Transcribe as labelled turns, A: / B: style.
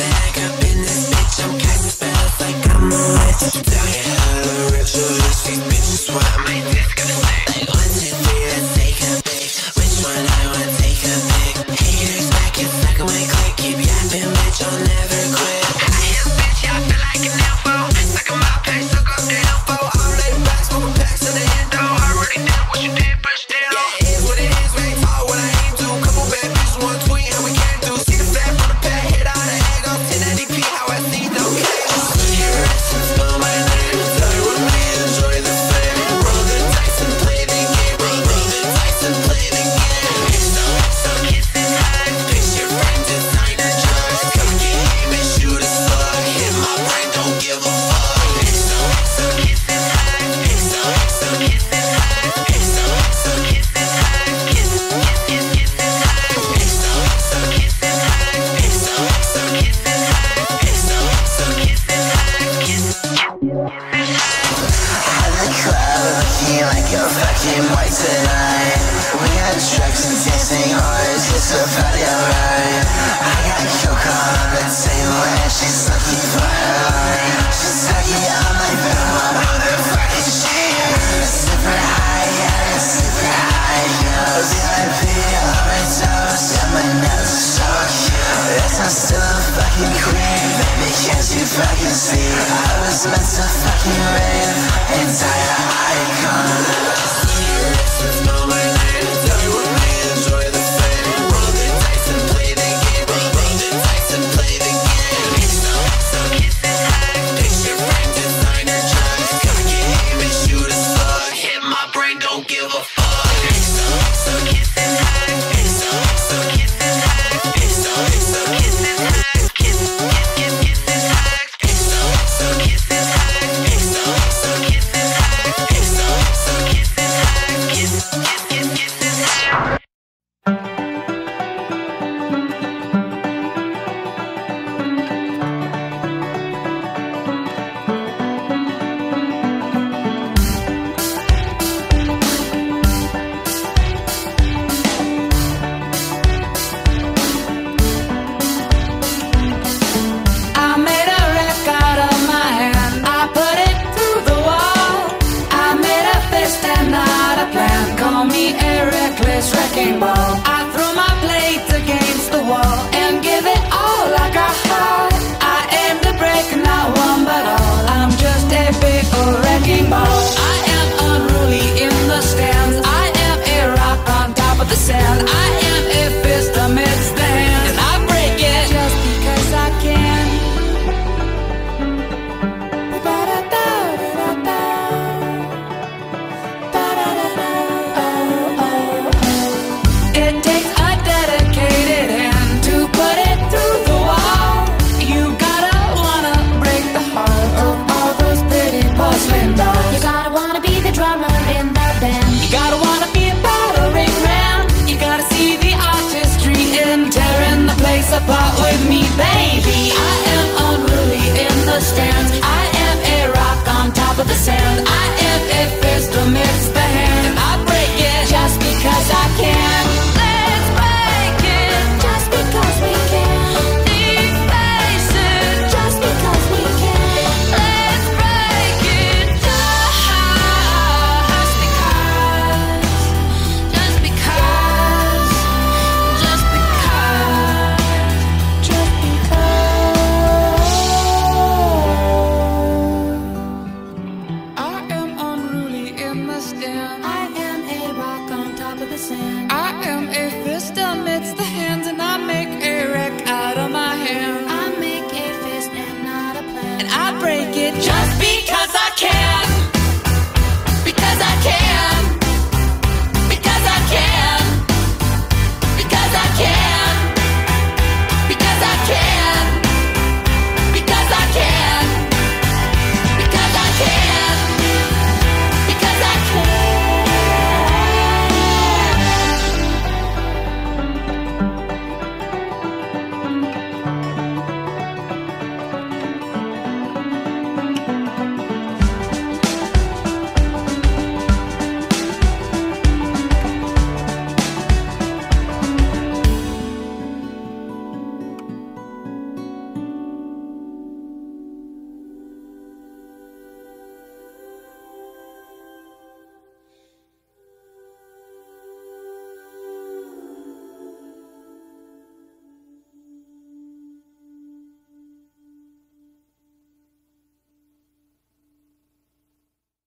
A: back up in this bitch. I'm casting spells like I'm a witch. Tell you how to ritual. These bitches want my disco.
B: dancing hearts It's a alright I got a on the table And she's looking for her. Line She's sucking on my bed My motherfucking shit Super high, yeah, super high Yeah, VIP, overdose Yeah, my nose is so cute. Yes, I'm still a fucking queen Baby, can't you fucking see? I was meant to fucking rave Entire icon.
A: You, this
C: this wrecking ball. I